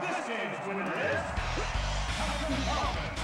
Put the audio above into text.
This game's winner is Captain Falcon.